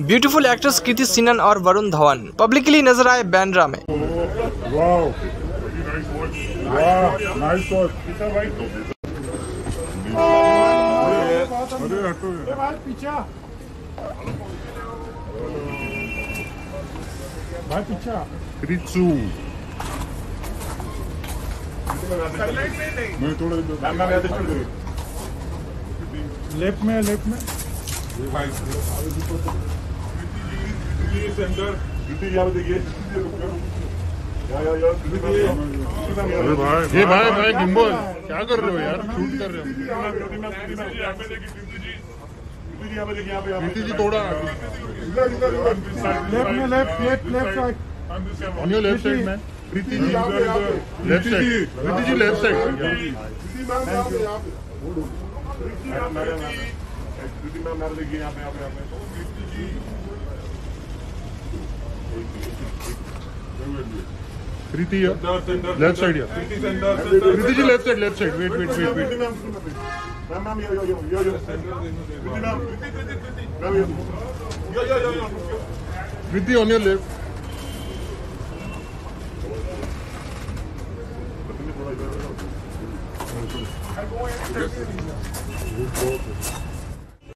Beautiful actress कृति सिनन और Varun Dhawan. Publicly नज़र आए बैंड्रा में। लेफ़्ट में लेफ़्ट में। अरे भाई ये भाई भाई गिम्बल क्या कर रहे हो यार शूट कर रहे हो जी थोड़ा left left left left side on left side Preeti ji left side Preeti ji left side Preeti left side या Preeti ji left side left side wait wait wait wait Preeti on your left